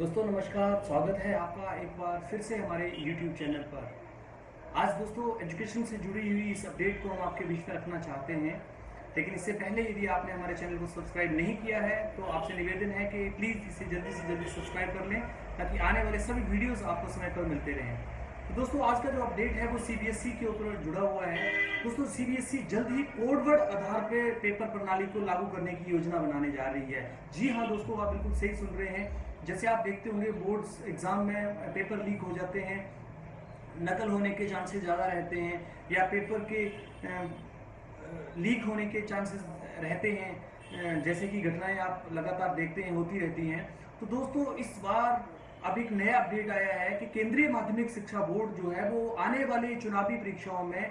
दोस्तों, नमस्कार। स्वागत है आपका एक बार फिर से हमारे YouTube चैनल पर। आज दोस्तों एजुकेशन से जुड़ी हुई इस अपडेट को हम आपके बीच में रखना चाहते हैं। लेकिन इससे पहले यदि आपने हमारे चैनल को सब्सक्राइब नहीं किया है तो आपसे निवेदन है कि प्लीज़ इसे जल्दी से जल्दी सब्सक्राइब कर लें, ताकि आने वाले सभी वीडियोज़ आपको समय पर मिलते रहें। तो दोस्तों, आज का जो अपडेट है, वो सीबीएसई के ऊपर जुड़ा हुआ है। दोस्तों सीबीएसई जल्द ही कोडवर्ड आधार पे पेपर प्रणाली को लागू करने की योजना बनाने जा रही है। जी हाँ दोस्तों, आप बिल्कुल सही सुन रहे हैं। जैसे आप देखते होंगे, बोर्ड्स एग्ज़ाम में पेपर लीक हो जाते हैं, नकल होने के चांसेस ज़्यादा रहते हैं, या पेपर के लीक होने के चांसेस रहते हैं जैसे कि घटनाएँ आप लगातार देखते हैं, होती रहती हैं। तो दोस्तों, इस बार अब एक नया अपडेट आया है कि केंद्रीय माध्यमिक शिक्षा बोर्ड जो है, वो आने वाली चुनावी परीक्षाओं में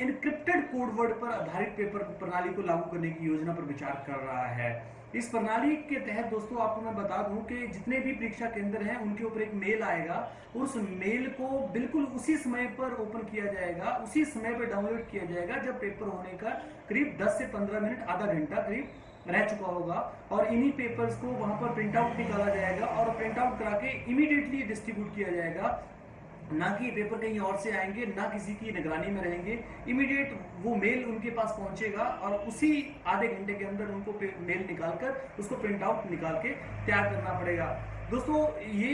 इनक्रिप्टेड कोडवर्ड पर आधारित पेपर प्रणाली को लागू करने की योजना पर विचार कर रहा है। इस प्रणाली के तहत दोस्तों आपको मैं बता दूँ कि जितने भी परीक्षा केंद्र हैं, उनके ऊपर एक मेल आएगा। उस मेल को बिल्कुल उसी समय पर ओपन किया जाएगा, उसी समय पर डाउनलोड किया जाएगा जब पेपर होने का करीब 10 से 15 मिनट, आधा घंटा करीब रह चुका होगा और इन्हीं पेपर्स को वहाँ पर प्रिंट आउट निकाला जाएगा और प्रिंट आउट करा के इमीडिएटली डिस्ट्रीब्यूट किया जाएगा। ना कि पेपर कहीं और से आएँगे, ना किसी की निगरानी में रहेंगे। इमीडिएट वो मेल उनके पास पहुंचेगा और उसी आधे घंटे के अंदर उनको मेल निकालकर उसको प्रिंट आउट निकाल के तैयार करना पड़ेगा। दोस्तों, ये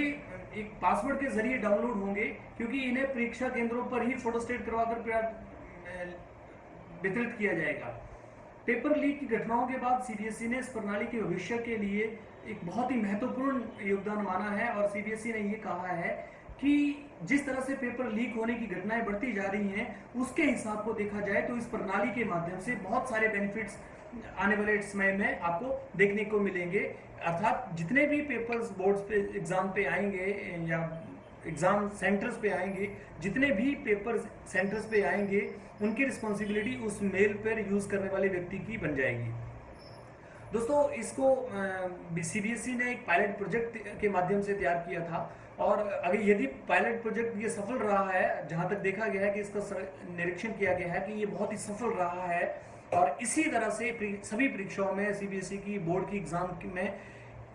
एक पासवर्ड के ज़रिए डाउनलोड होंगे, क्योंकि इन्हें परीक्षा केंद्रों पर ही फोटोस्टेट करवाकर वितरित किया जाएगा। पेपर लीक की घटनाओं के बाद सीबीएसई ने इस प्रणाली के भविष्य के लिए एक बहुत ही महत्वपूर्ण योगदान माना है और सीबीएसई ने यह कहा है कि जिस तरह से पेपर लीक होने की घटनाएँ बढ़ती जा रही हैं, उसके हिसाब को देखा जाए तो इस प्रणाली के माध्यम से बहुत सारे बेनिफिट्स आने वाले समय में आपको देखने को मिलेंगे। अर्थात जितने भी पेपर्स बोर्ड्स पे एग्ज़ाम पे आएँगे, या एग्ज़ाम सेंटर्स पे आएँगे, जितने भी पेपर सेंटर्स पे आएँगे, उनकी रिस्पॉन्सिबिलिटी उस मेल पर यूज़ करने वाले व्यक्ति की बन जाएगी। दोस्तों, इसको सीबीएसई ने एक पायलट प्रोजेक्ट के माध्यम से तैयार किया था। और अगर यदि पायलट प्रोजेक्ट ये सफल रहा है, जहाँ तक देखा गया है कि इसका निरीक्षण किया गया है कि ये बहुत ही सफल रहा है, और इसी तरह से सभी परीक्षाओं में सीबीएसई e की बोर्ड की एग्ज़ाम में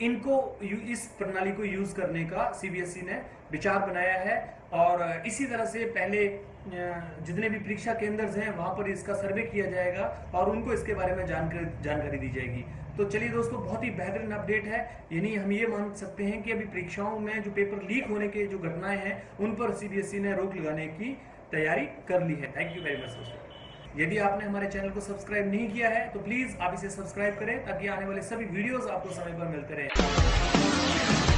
इनको इस प्रणाली को यूज़ करने का सीबीएसई e ने विचार बनाया है और इसी तरह से पहले जितने भी परीक्षा केंद्र हैं, वहाँ पर इसका सर्वे किया जाएगा और उनको इसके बारे में जानकारी जानकारी दी जाएगी। तो चलिए दोस्तों, बहुत ही बेहतरीन अपडेट है। यानी हम ये मान सकते हैं कि अभी परीक्षाओं में जो पेपर लीक होने के जो घटनाएँ हैं, उन पर सीबीएसई ने रोक लगाने की तैयारी कर ली है। थैंक यू वेरी मच दोस्तों। यदि आपने हमारे चैनल को सब्सक्राइब नहीं किया है तो प्लीज़ आप इसे सब्सक्राइब करें, ताकि आने वाले सभी वीडियोस आपको समय पर मिलते रहे।